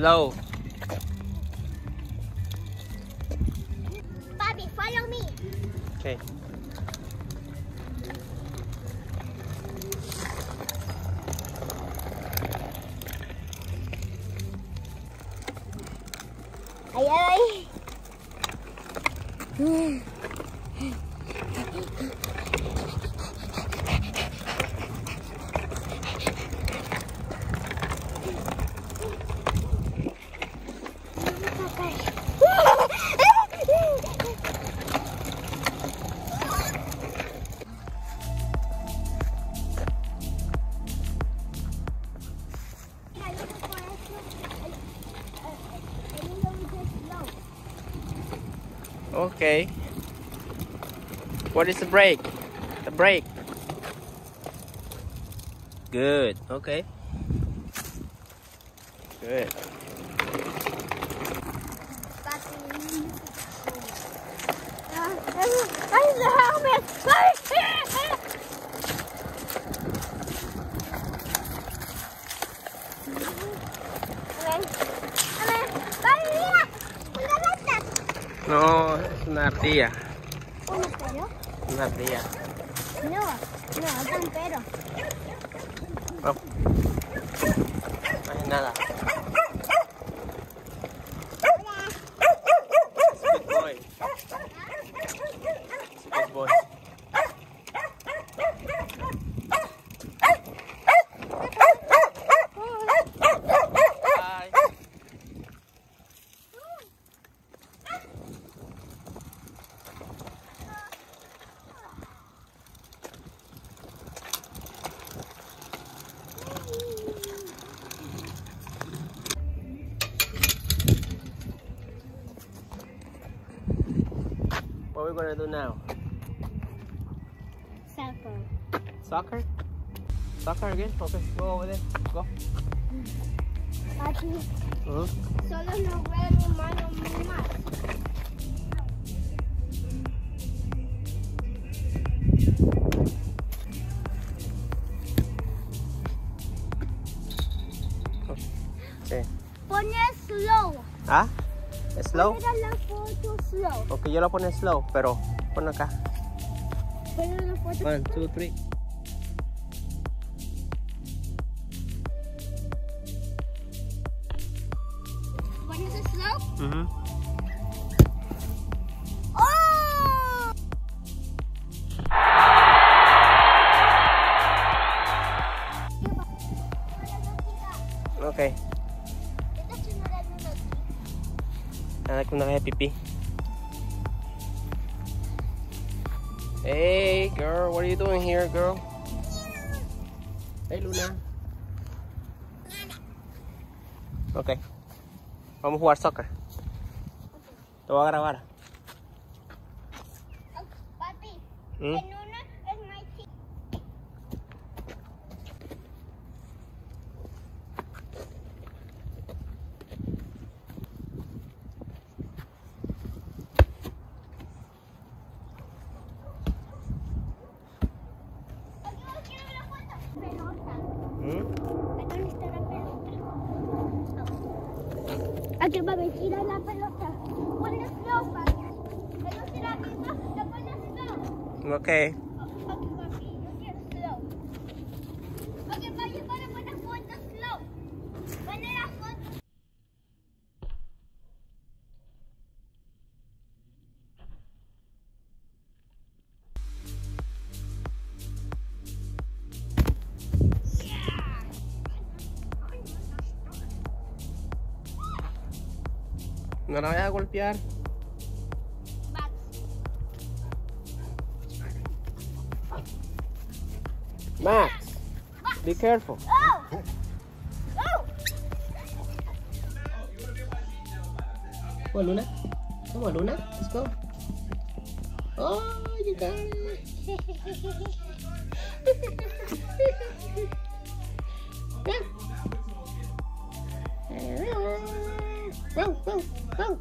Slow. Bobby, follow me. Okay. Ay, ay. Okay. What is the brake? The brake. Good. Okay. Good. Ay, the helmet! No, es una ardilla. ¿Un espero? Una ardilla. No, no, es un pero. Oh. No hay nada. What are we gonna do now? Soccer. Soccer? Soccer again? Okay, go over there. Go. Aquí Uh-huh. solo ve mi mano más. Sí. Pone slow. ¿Ah? ¿Slow? slow. Ok, yo lo pone slow, pero pon acá. One, two, three. When is it slow? Mm -hmm. Nada que una vez pipí. Hey, girl, what are you doing here, girl? Hey, Luna. Ok. Vamos a jugar soccer. Te voy a grabar. Papi, ¿Mm? ¿A qué va a venir la pelota? ¿Cuál es la ¿No será misma? ¿La pones? Ok. No la vayas a golpear. Max. Max, be careful. Oh! Come Luna. Come on, Luna. Let's go. Oh, you got it. Belakang